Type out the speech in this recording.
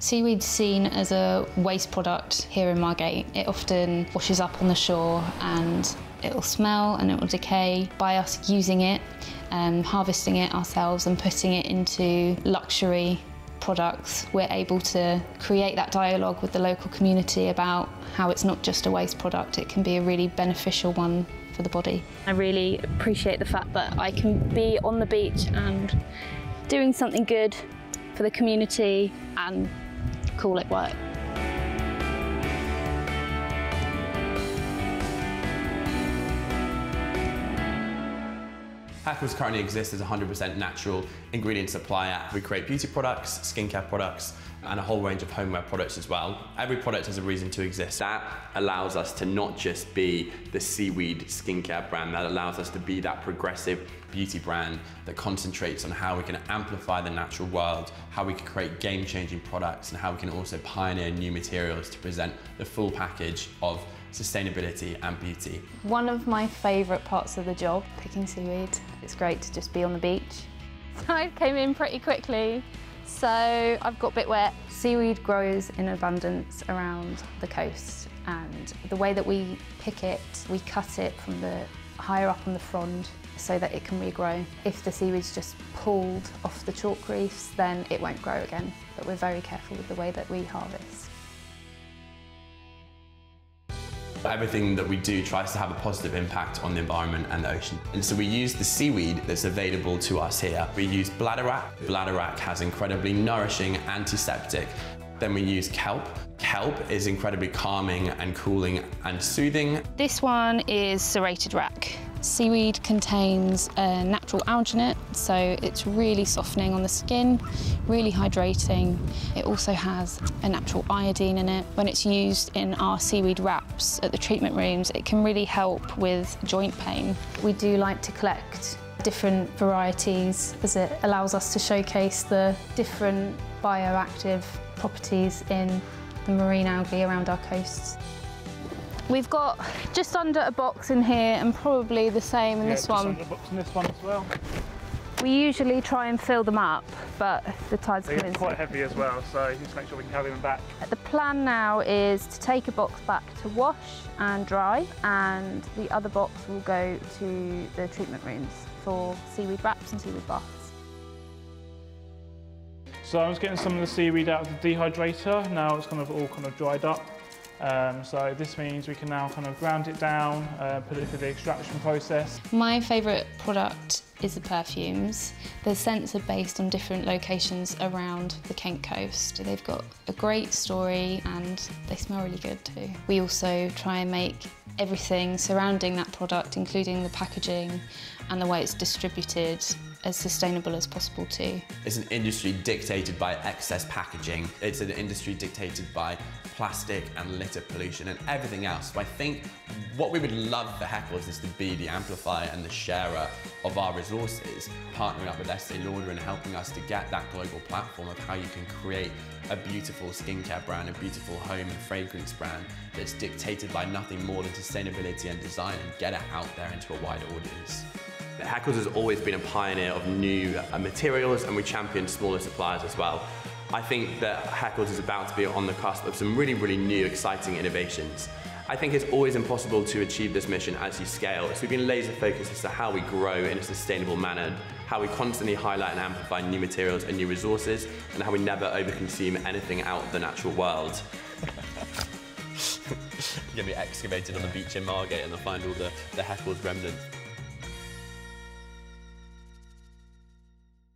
Seaweed's seen as a waste product here in Margate. It often washes up on the shore and it will smell and it will decay. By us using it, um, harvesting it ourselves and putting it into luxury products, we're able to create that dialogue with the local community about how it's not just a waste product, it can be a really beneficial one for the body. I really appreciate the fact that I can be on the beach and doing something good for the community and call it work. Haeckels currently exists as a 100% natural ingredient supplier. We create beauty products, skincare products, and a whole range of homeware products as well. Every product has a reason to exist. That allows us to not just be the seaweed skincare brand, that allows us to be that progressive beauty brand that concentrates on how we can amplify the natural world, how we can create game-changing products, and how we can also pioneer new materials to present the full package of sustainability and beauty. One of my favourite parts of the job, picking seaweed. It's great to just be on the beach. I came in pretty quickly, so I've got a bit wet. Seaweed grows in abundance around the coast and the way that we pick it, we cut it from the higher up on the frond so that it can regrow. If the seaweed's just pulled off the chalk reefs, then it won't grow again. But we're very careful with the way that we harvest. Everything that we do tries to have a positive impact on the environment and the ocean. And so we use the seaweed that's available to us here. We use bladderwrack. Bladderwrack has incredibly nourishing antiseptic. Then we use kelp. Kelp is incredibly calming and cooling and soothing. This one is serrated wrack. Seaweed contains a natural alginate, so it's really softening on the skin, really hydrating. It also has a natural iodine in it. When it's used in our seaweed wraps at the treatment rooms, it can really help with joint pain. We do like to collect different varieties as it allows us to showcase the different bioactive properties in the marine algae around our coasts. We've got just under a box in here and probably the same in yeah, this just one. under a box in this one as well. We usually try and fill them up, but the tide's They're coming. quite heavy as well, so need make sure we can carry them back. The plan now is to take a box back to wash and dry, and the other box will go to the treatment rooms for seaweed wraps and seaweed baths. So I was getting some of the seaweed out of the dehydrator. Now it's kind of all kind of dried up. Um, so this means we can now kind of ground it down, uh, put it through the extraction process. My favourite product is the perfumes. The scents are based on different locations around the Kent coast. They've got a great story and they smell really good too. We also try and make everything surrounding that product, including the packaging and the way it's distributed, as sustainable as possible too. It's an industry dictated by excess packaging. It's an industry dictated by plastic and litter pollution and everything else. So I think what we would love for Haeckels is to be the amplifier and the sharer of our resources, partnering up with Estee Lauder and helping us to get that global platform of how you can create a beautiful skincare brand, a beautiful home and fragrance brand that's dictated by nothing more than sustainability and design and get it out there into a wider audience. Haeckels has always been a pioneer of new uh, materials and we champion smaller suppliers as well. I think that Haeckels is about to be on the cusp of some really, really new, exciting innovations. I think it's always impossible to achieve this mission as you scale, so we've been laser focused as to how we grow in a sustainable manner, how we constantly highlight and amplify new materials and new resources, and how we never overconsume anything out of the natural world. You're gonna be excavated on the beach in Margate and they'll find all the, the Haeckels remnants.